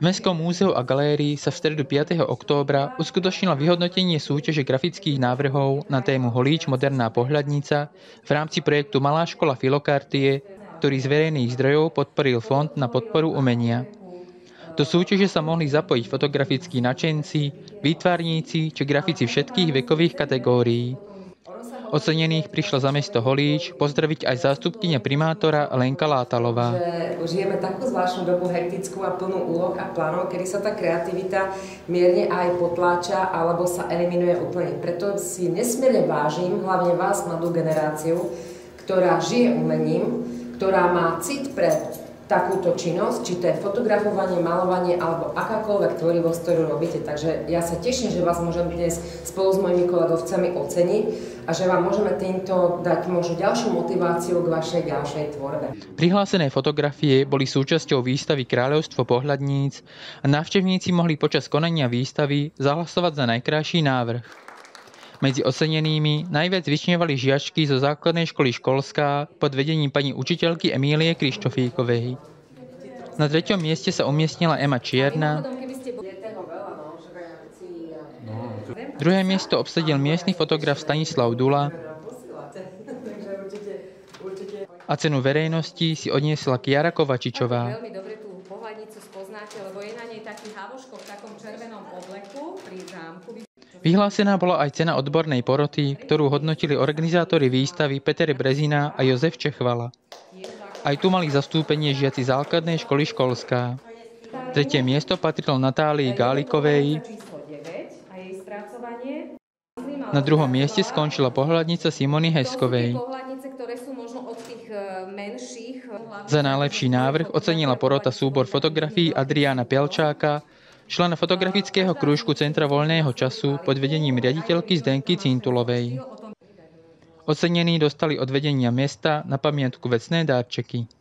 V Mestskom múzeu a galérii sa v stredu 5. októbra uskutočnilo vyhodnotenie súťaže grafických návrhov na tému Holíč moderná pohľadnica v rámci projektu Malá škola Filokartie, ktorý z verejných zdrojov podporil Fond na podporu umenia. Do súťaže sa mohli zapojiť fotografickí načenci, výtvarníci či grafici všetkých vekových kategórií. Ocenených prišla za mesto Holíč pozdraviť aj zástupkynia primátora Lenka Látalová. Že žijeme takú zvláštnu dobu hektickú a plnú úloh a plánov, kedy sa tá kreativita mierne aj potláča alebo sa eliminuje úplne. Preto si nesmierne vážim, hlavne vás, mladú generáciu, ktorá žije umením, ktorá má cit pre takúto činnosť, či to je fotografovanie, malovanie alebo akákoľvek tvorivosť, ktorú robíte. Takže ja sa teším, že vás môžem dnes spolu s mojimi kolegovcami oceniť a že vám môžeme týmto dať možno ďalšiu motiváciu k vašej ďalšej tvorbe. Prihlásené fotografie boli súčasťou výstavy Kráľovstvo pohľadníc a návštevníci mohli počas konania výstavy zahlasovať za najkrajší návrh. Medzi ocenenými najviac vyčnievali žiačky zo základnej školy Školská pod vedením pani učiteľky Emílie Krištofíkovej. Na treťom mieste sa umiestnila Ema Čierna. Druhé miesto obsadil miestny fotograf Stanislav Dula a cenu verejnosti si odniesla Kiara Kovačičová. Veľmi dobre tú pohľadnicu spoznáte, lebo je na nej taký havoško v takom červenom obleku pri zámku. Vyhlásená bola aj cena odbornej poroty, ktorú hodnotili organizátori výstavy Peter Brezina a Jozef Čechvala. Aj tu mali zastúpenie žiaci základnej školy školská. Tretie miesto patrilo Natálii Gálikovej. Na druhom mieste skončila pohľadnica Simony Heskovej. Za najlepší návrh ocenila porota súbor fotografií Adriána Pielčáka, člena fotografického krúžku Centra voľného času pod vedením riaditeľky Zdenky Cintulovej. Ocenení dostali od vedenia mesta na pamiatku vecné dárčeky.